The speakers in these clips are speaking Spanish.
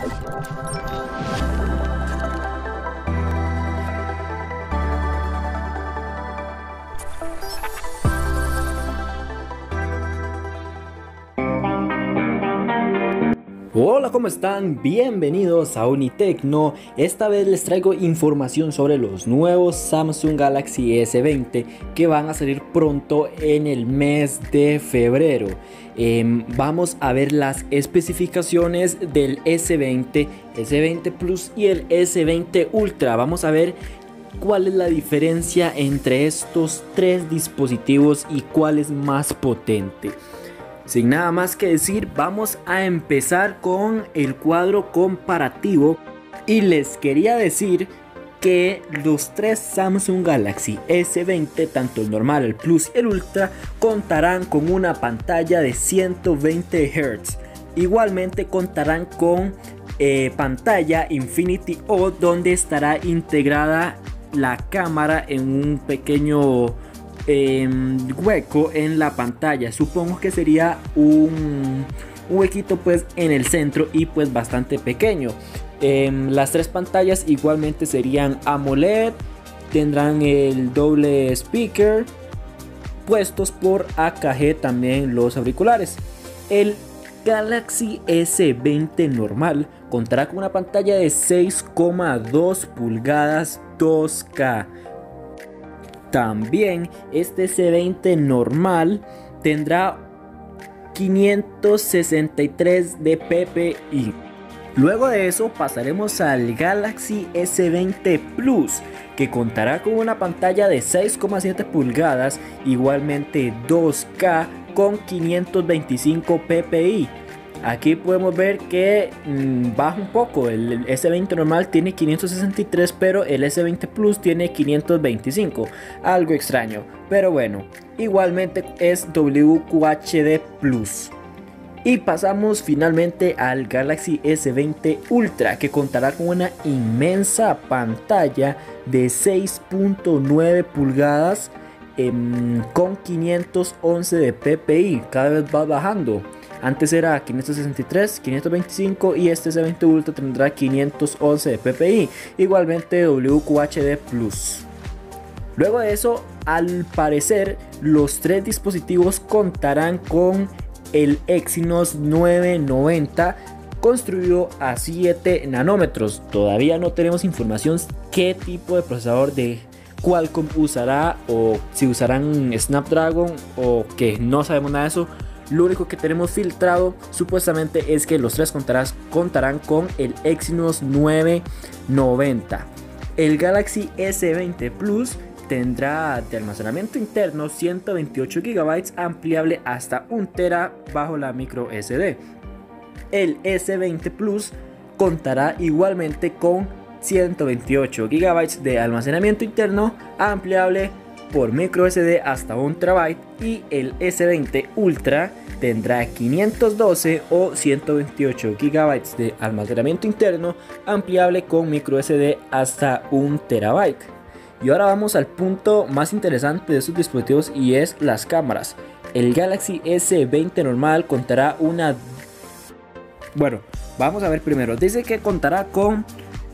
Thank you. Hola, ¿cómo están? Bienvenidos a Unitecno. Esta vez les traigo información sobre los nuevos Samsung Galaxy S20 que van a salir pronto en el mes de febrero. Em, vamos a ver las especificaciones del S20, S20 Plus y el S20 Ultra. Vamos a ver cuál es la diferencia entre estos tres dispositivos y cuál es más potente. Sin nada más que decir, vamos a empezar con el cuadro comparativo y les quería decir que los tres Samsung Galaxy S20, tanto el normal, el Plus y el Ultra, contarán con una pantalla de 120 Hz. Igualmente contarán con eh, pantalla Infinity O donde estará integrada la cámara en un pequeño Em, hueco en la pantalla. Supongo que sería un, huequito pues en el centro y pues bastante pequeño. Em, las tres pantallas igualmente serían AMOLED. Tendrán el doble speaker. Puestos por AKG también los auriculares. El Galaxy S20 normal contará con una pantalla de 6,2 pulgadas 2K también este C20 normal tendrá 563 de PPI. Luego de eso pasaremos al Galaxy S20 Plus que contará con una pantalla de 6,7 pulgadas, igualmente 2K con 525 ppi. Aquí podemos ver que mm, baja un poco. El, S20 normal tiene 563, pero el S20 Plus tiene 525. Algo extraño, pero bueno. Igualmente es WQHD Plus. Y pasamos finalmente al Galaxy S20 Ultra que contará con una inmensa pantalla de 6.9 pulgadas em, con 511 de ppi. Cada vez va bajando. Antes era 563, 525 y este S20 Ultra tendrá 511 de PPI, igualmente WQHD Plus. Luego de eso, al parecer, los tres dispositivos contarán con el Exynos 990 construido a 7 nanómetros. Todavía no tenemos información qué tipo de procesador de Qualcomm usará o si usarán Snapdragon o que no sabemos nada de eso. Lo único que tenemos filtrado supuestamente es que los tres contarán con el Exynos 990. El Galaxy S20 Plus tendrá de almacenamiento interno 128 GB ampliable hasta 1 TB bajo la micro SD. El S20 Plus contará igualmente con 128 GB de almacenamiento interno ampliable por micro SD hasta 1 TB y el S20 Ultra tendrá 512 o 128 GB de almacenamiento interno ampliable con micro SD hasta 1 TB. Y ahora vamos al punto más interesante de estos dispositivos y es las cámaras. El Galaxy S20 normal contará una... Bueno, vamos a ver primero. Dice que contará con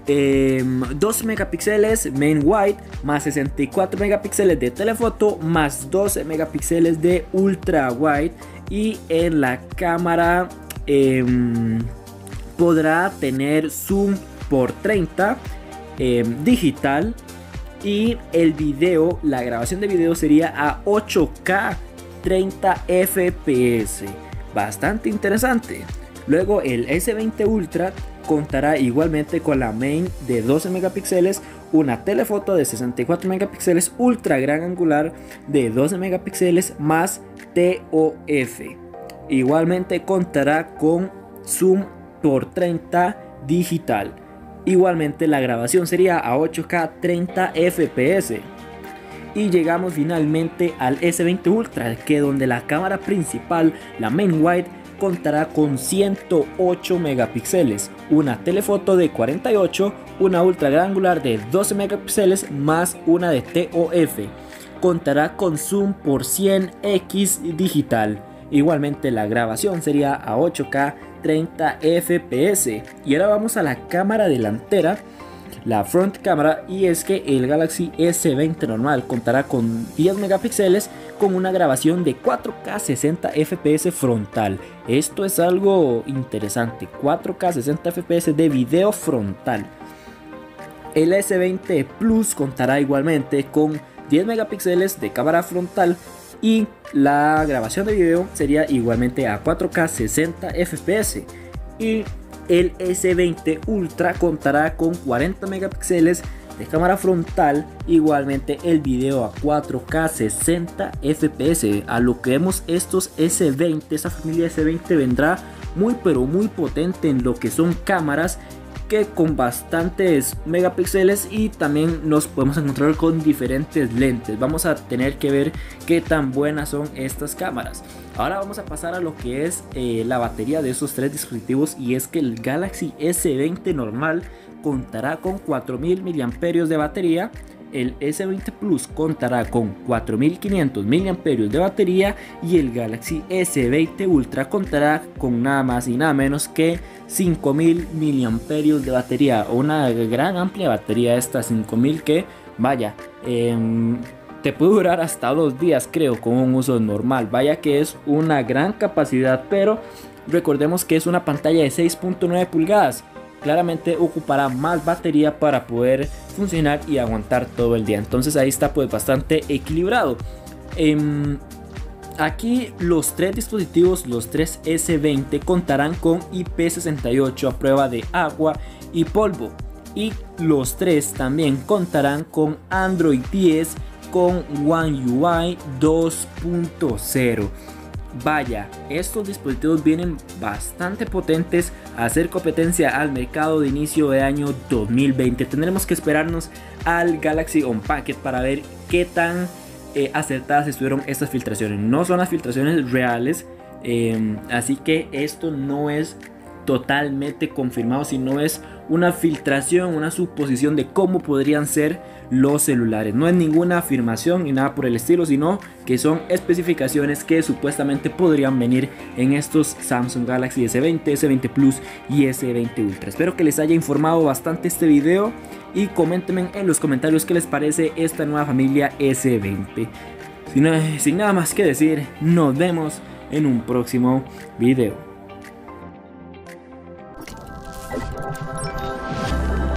2 em, megapíxeles main wide más 64 megapíxeles de telefoto más 12 megapíxeles de ultra wide. Y en la cámara em, podrá tener zoom por 30 em, digital. Y el video la grabación de video sería a 8k 30 fps bastante interesante. Luego el S20 Ultra contará igualmente con la main de 12 megapíxeles, una telefoto de 64 megapíxeles ultra gran angular de 12 megapíxeles más TOF. Igualmente contará con zoom por 30 digital. Igualmente la grabación sería a 8K 30 FPS. Y llegamos finalmente al S20 Ultra, que donde la cámara principal, la main wide, contará con 108 megapíxeles, una telefoto de 48, una ultra gran angular de 12 megapíxeles más una de TOF. Contará con zoom por 100x digital. Igualmente la grabación sería a 8K 30 fps. Y ahora vamos a la cámara delantera la front camera y es que el Galaxy S20 normal contará con 10 megapíxeles con una grabación de 4K 60 fps frontal. Esto es algo interesante, 4K 60 fps de video frontal. El S20 Plus contará igualmente con 10 megapíxeles de cámara frontal y la grabación de video sería igualmente a 4K 60 fps y el S20 Ultra contará con 40 megapíxeles de cámara frontal, igualmente el video a 4K 60 fps. A lo que vemos estos S20, esa familia S20 vendrá muy pero muy potente en lo que son cámaras que con bastantes megapíxeles y también nos podemos encontrar con diferentes lentes. Vamos a tener que ver qué tan buenas son estas cámaras. Ahora vamos a pasar a lo que es eh, la batería de esos tres dispositivos y es que el Galaxy S20 normal contará con 4000 mAh de batería el S20 Plus contará con 4500 mAh de batería y el Galaxy S20 Ultra contará con nada más y nada menos que 5000 mAh de batería. Una gran amplia batería esta 5000 que vaya, em, te puede durar hasta dos días creo con un uso normal. Vaya que es una gran capacidad, pero recordemos que es una pantalla de 6.9 pulgadas claramente ocupará más batería para poder funcionar y aguantar todo el día. Entonces ahí está pues bastante equilibrado. Em, aquí los tres dispositivos, los tres S20, contarán con IP68 a prueba de agua y polvo. Y los tres también contarán con Android 10 con One UI 2.0. Vaya, estos dispositivos vienen bastante potentes a hacer competencia al mercado de inicio de año 2020. Tendremos que esperarnos al Galaxy Unpacked para ver qué tan eh, acertadas estuvieron estas filtraciones. No son las filtraciones reales, em, así que esto no es totalmente confirmado, sino es una filtración, una suposición de cómo podrían ser los celulares. No es ninguna afirmación ni nada por el estilo, sino que son especificaciones que supuestamente podrían venir en estos Samsung Galaxy S20, S20 Plus y S20 Ultra. Espero que les haya informado bastante este video y coméntenme en los comentarios qué les parece esta nueva familia S20. Sin, sin nada más que decir, nos vemos en un próximo video. Thank you.